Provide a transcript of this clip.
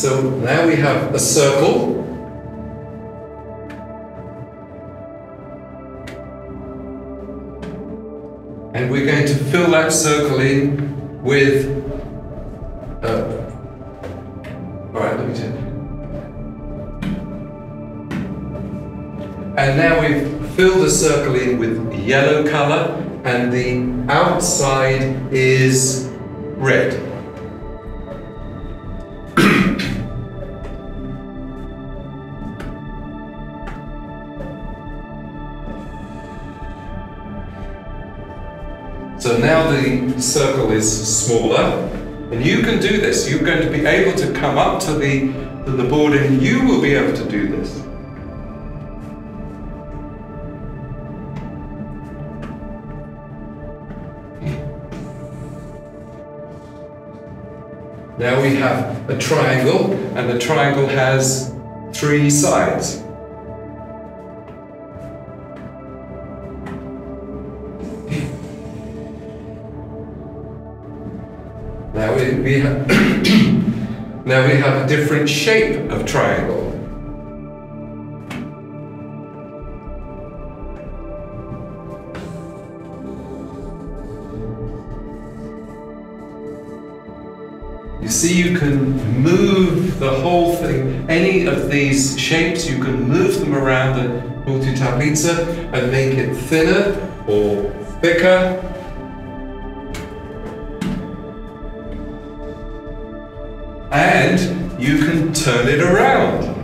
So now we have a circle. And we're going to fill that circle in with. Uh, all right, let me do. And now we've filled the circle in with yellow color, and the outside is red. So now the circle is smaller, and you can do this. You're going to be able to come up to the, to the board and you will be able to do this. Now we have a triangle, and the triangle has three sides. Now we, we have now we have a different shape of triangle. You see, you can move the whole thing, any of these shapes, you can move them around the multitabliza and make it thinner or thicker and you can turn it around.